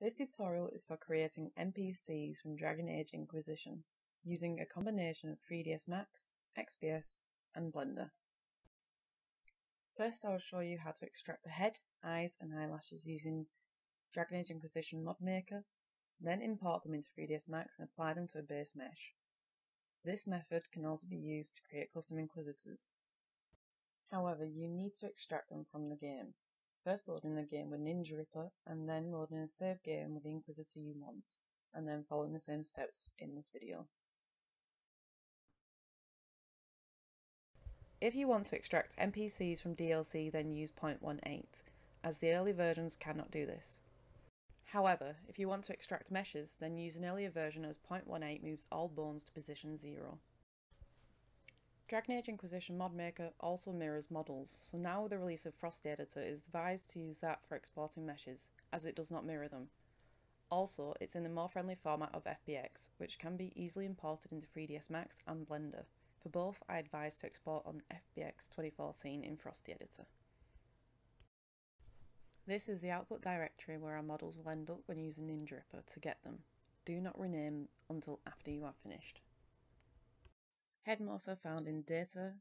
This tutorial is for creating NPCs from Dragon Age Inquisition, using a combination of 3ds Max, XPS, and Blender. First I will show you how to extract the head, eyes, and eyelashes using Dragon Age Inquisition Mod Maker, then import them into 3ds Max and apply them to a base mesh. This method can also be used to create custom Inquisitors. However, you need to extract them from the game. First loading the game with Ninja Ripper, and then loading a save game with the Inquisitor you want, and then following the same steps in this video. If you want to extract NPCs from DLC then use 0.18, as the early versions cannot do this. However, if you want to extract meshes, then use an earlier version as 0.18 moves all bones to position 0. Dragon Age Inquisition mod maker also mirrors models, so now the release of Frosty Editor is advised to use that for exporting meshes, as it does not mirror them. Also, it's in the more friendly format of FBX, which can be easily imported into 3ds Max and Blender. For both, I advise to export on FBX 2014 in Frosty Editor. This is the output directory where our models will end up when using Ninja Ripper to get them. Do not rename until after you are finished. Headmorphs are found in Data,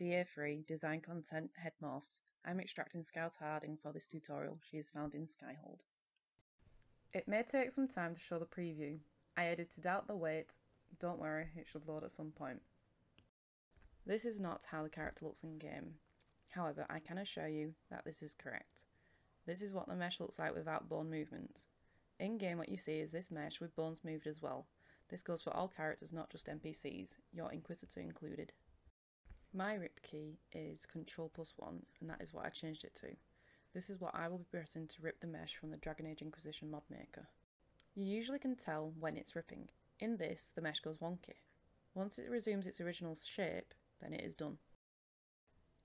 DA3, Design Content, Headmorphs. I'm extracting Scout Harding for this tutorial. She is found in Skyhold. It may take some time to show the preview. I edited out the weight. Don't worry, it should load at some point. This is not how the character looks in game. However, I can assure you that this is correct. This is what the mesh looks like without bone movement. In game what you see is this mesh with bones moved as well. This goes for all characters, not just NPCs, your Inquisitor included. My rip key is Control plus 1, and that is what I changed it to. This is what I will be pressing to rip the mesh from the Dragon Age Inquisition mod maker. You usually can tell when it's ripping. In this, the mesh goes wonky. Once it resumes its original shape, then it is done.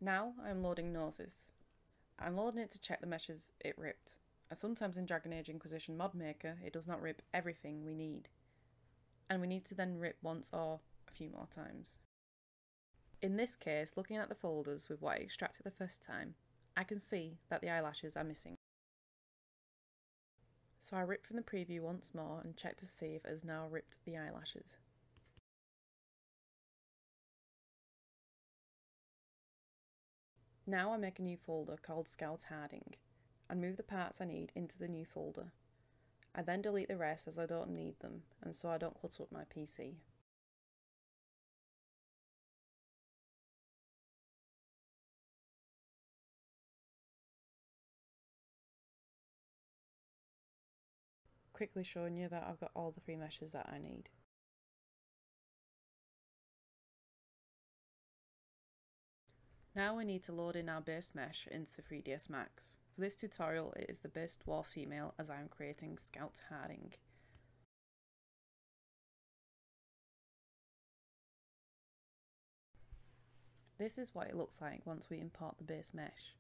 Now I am loading Noesis. I'm loading it to check the meshes it ripped. As sometimes in Dragon Age Inquisition mod maker, it does not rip everything we need and we need to then rip once or a few more times. In this case, looking at the folders with what I extracted the first time, I can see that the eyelashes are missing. So I rip from the preview once more and check to see if it has now ripped the eyelashes. Now I make a new folder called Scout Harding and move the parts I need into the new folder. I then delete the rest as I don't need them and so I don't clutter up my PC. Quickly showing you that I've got all the three meshes that I need. Now we need to load in our base mesh into 3ds Max. For this tutorial it is the base dwarf female as I am creating Scout Harding. This is what it looks like once we import the base mesh.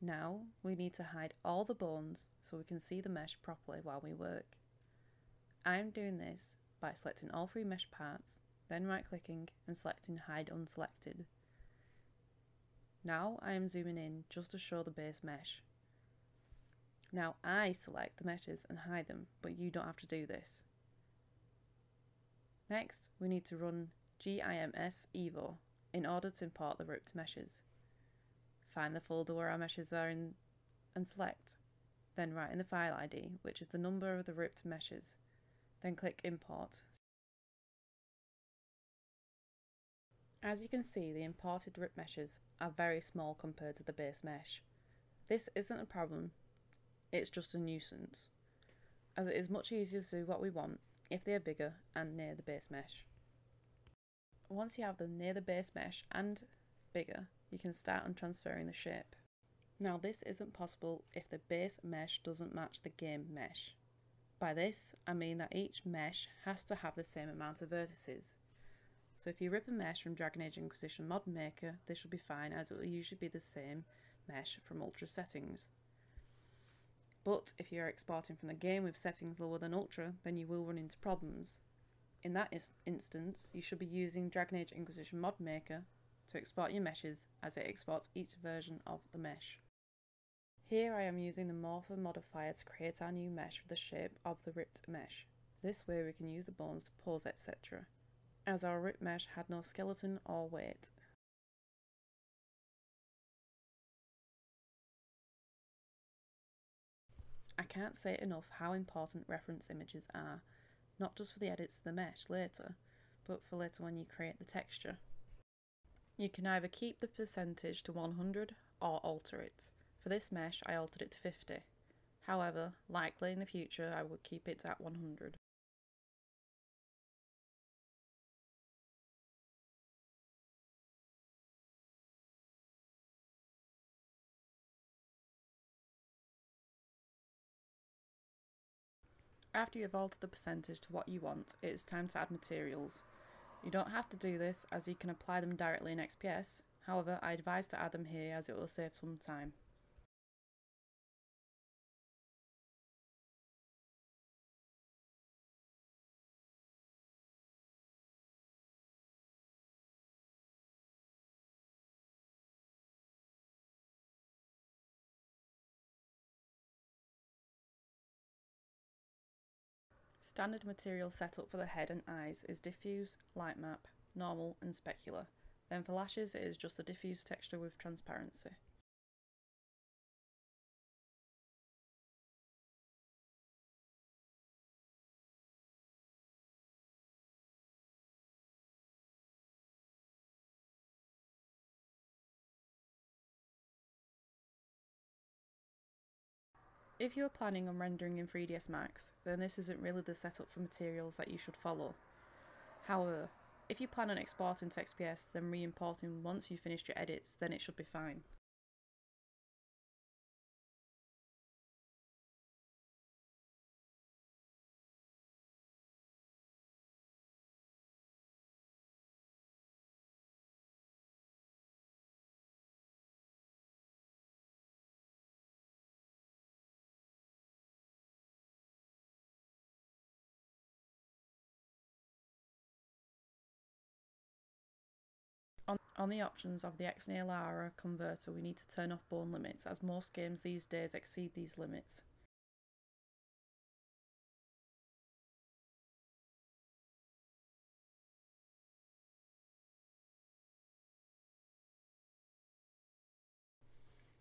Now we need to hide all the bones so we can see the mesh properly while we work. I am doing this by selecting all three mesh parts, then right clicking and selecting hide unselected. Now I am zooming in just to show the base mesh. Now I select the meshes and hide them, but you don't have to do this. Next, we need to run GIMS evo in order to import the ripped meshes. Find the folder where our meshes are in and select. Then write in the file ID, which is the number of the ripped meshes. Then click import As you can see, the imported rip meshes are very small compared to the base mesh. This isn't a problem, it's just a nuisance, as it is much easier to do what we want if they are bigger and near the base mesh. Once you have them near the base mesh and bigger, you can start on transferring the shape. Now this isn't possible if the base mesh doesn't match the game mesh. By this, I mean that each mesh has to have the same amount of vertices, so if you rip a mesh from Dragon Age Inquisition Mod Maker, this should be fine as it will usually be the same mesh from Ultra settings. But if you are exporting from the game with settings lower than Ultra, then you will run into problems. In that instance, you should be using Dragon Age Inquisition Mod Maker to export your meshes as it exports each version of the mesh. Here I am using the Morpher modifier to create our new mesh with the shape of the ripped mesh. This way we can use the bones to pose etc. As our ripped mesh had no skeleton or weight. I can't say enough how important reference images are, not just for the edits of the mesh later, but for later when you create the texture. You can either keep the percentage to 100 or alter it. For this mesh I altered it to 50. However, likely in the future I would keep it at 100. After you have altered the percentage to what you want, it is time to add materials. You don't have to do this as you can apply them directly in XPS, however I advise to add them here as it will save some time. Standard material setup for the head and eyes is diffuse, light map, normal and specular. Then for lashes it is just a diffuse texture with transparency. If you are planning on rendering in 3ds Max, then this isn't really the setup for materials that you should follow. However, if you plan on exporting to XPS then re-importing once you've finished your edits, then it should be fine. On, on the options of the XnaLara converter we need to turn off bone limits as most games these days exceed these limits.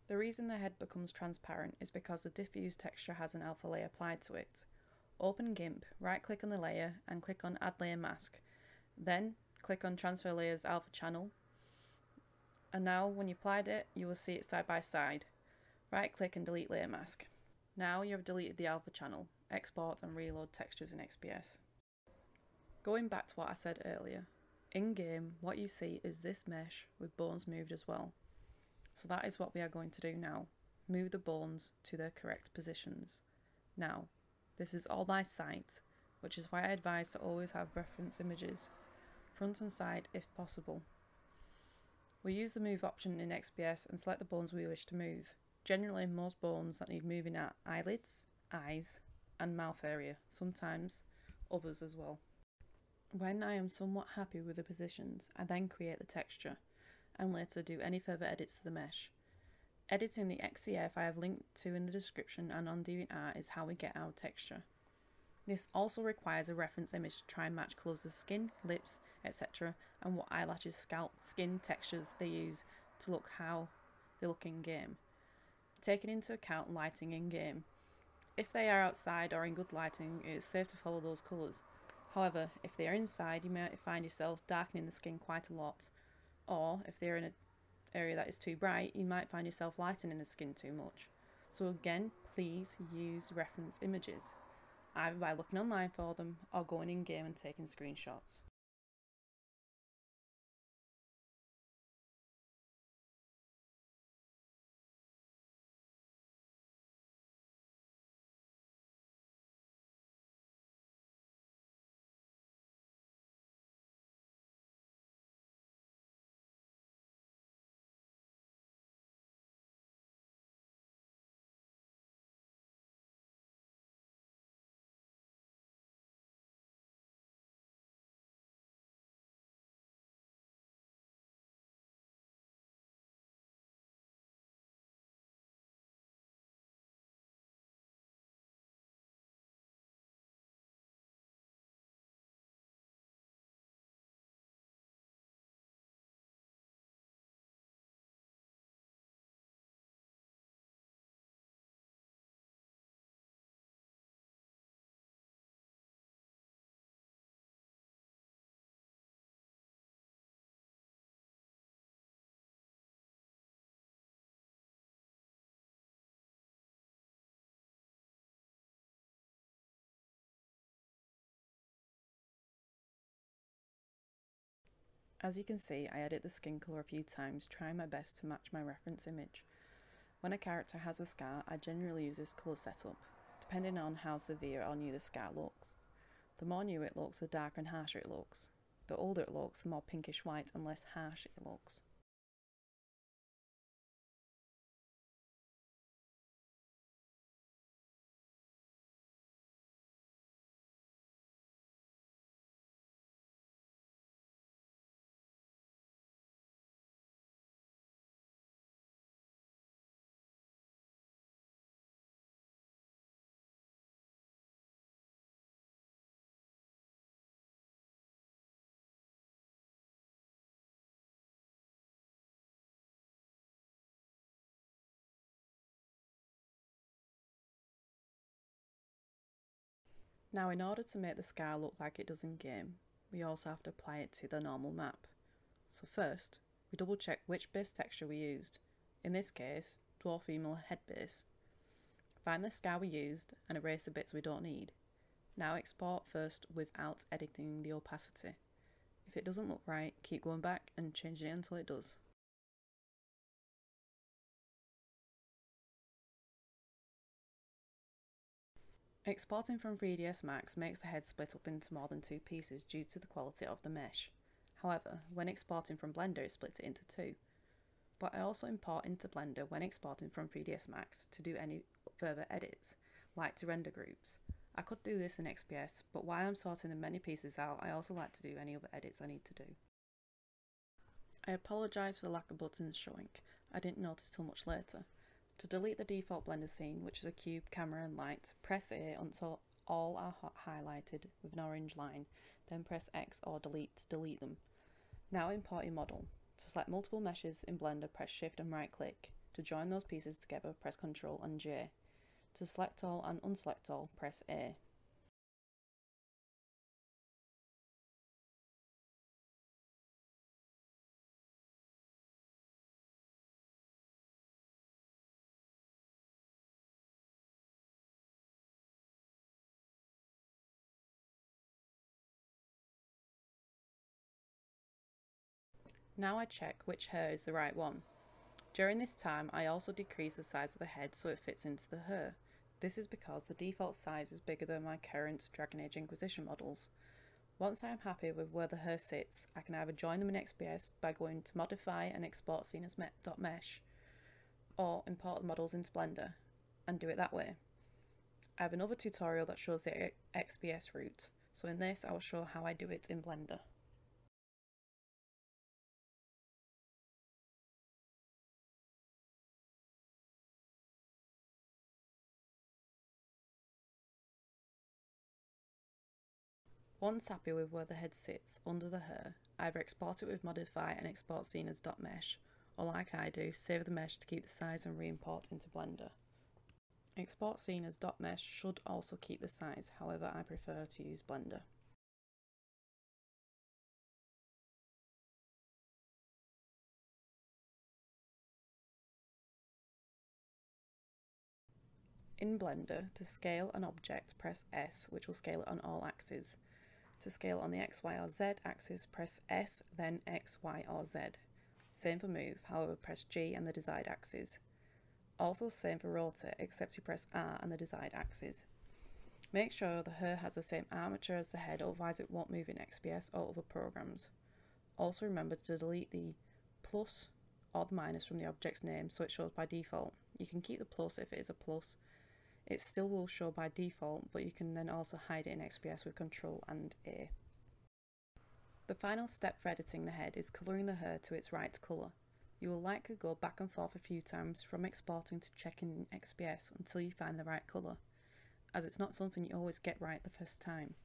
The reason the head becomes transparent is because the diffuse texture has an alpha layer applied to it. Open GIMP, right click on the layer and click on Add Layer Mask. Then click on transfer layers alpha channel and now when you applied it you will see it side by side. Right click and delete layer mask. Now you have deleted the alpha channel, export and reload textures in XPS. Going back to what I said earlier, in game what you see is this mesh with bones moved as well. So that is what we are going to do now, move the bones to their correct positions. Now, this is all by sight, which is why I advise to always have reference images front and side if possible. We use the move option in XPS and select the bones we wish to move. Generally most bones that need moving are eyelids, eyes and mouth area, sometimes others as well. When I am somewhat happy with the positions, I then create the texture and later do any further edits to the mesh. Editing the XCF I have linked to in the description and on DeviantArt is how we get our texture. This also requires a reference image to try and match of skin, lips, etc. and what eyelashes, scalp, skin textures they use to look how they look in game. Taking into account lighting in game. If they are outside or in good lighting, it is safe to follow those colours. However, if they are inside, you might find yourself darkening the skin quite a lot. Or, if they are in an area that is too bright, you might find yourself lightening the skin too much. So again, please use reference images either by looking online for them or going in game and taking screenshots. As you can see, I edit the skin colour a few times, trying my best to match my reference image. When a character has a scar, I generally use this colour setup, depending on how severe or new the scar looks. The more new it looks, the darker and harsher it looks. The older it looks, the more pinkish white and less harsh it looks. Now in order to make the scar look like it does in game, we also have to apply it to the normal map. So first, we double check which base texture we used, in this case, dwarf female head base. Find the scar we used and erase the bits we don't need. Now export first without editing the opacity. If it doesn't look right, keep going back and changing it until it does. Exporting from 3ds Max makes the head split up into more than two pieces due to the quality of the mesh. However, when exporting from Blender it splits it into two. But I also import into Blender when exporting from 3ds Max to do any further edits, like to render groups. I could do this in XPS, but while I'm sorting the many pieces out, I also like to do any other edits I need to do. I apologise for the lack of buttons showing, I didn't notice till much later. To delete the default Blender scene, which is a cube, camera and light, press A until all are highlighted with an orange line, then press X or delete to delete them. Now import a model. To select multiple meshes in Blender, press Shift and right click. To join those pieces together, press Ctrl and J. To select all and unselect all, press A. Now I check which hair is the right one. During this time, I also decrease the size of the head so it fits into the hair. This is because the default size is bigger than my current Dragon Age Inquisition models. Once I am happy with where the hair sits, I can either join them in XPS by going to Modify and Export Scene as .mesh, or import the models into Blender and do it that way. I have another tutorial that shows the XPS route, so in this I will show how I do it in Blender. Once happy with where the head sits under the hair, either export it with Modify and export scene as .mesh, or like I do, save the mesh to keep the size and re-import into Blender. Export scene as .mesh should also keep the size, however I prefer to use Blender. In Blender, to scale an object, press S, which will scale it on all axes. To scale on the X, Y or Z axis, press S, then X, Y or Z. Same for move, however press G and the desired axis. Also same for rotate, except you press R and the desired axis. Make sure the hair has the same armature as the head, otherwise it won't move in XPS or other programs. Also remember to delete the plus or the minus from the object's name so it shows by default. You can keep the plus if it is a plus, it still will show by default, but you can then also hide it in XPS with Ctrl and A. The final step for editing the head is colouring the hair to its right colour. You will likely go back and forth a few times from exporting to checking in XPS until you find the right colour, as it's not something you always get right the first time.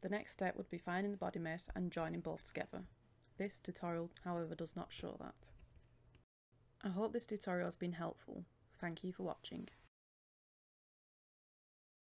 The next step would be finding the body mesh and joining both together. This tutorial, however, does not show that. I hope this tutorial has been helpful. Thank you for watching.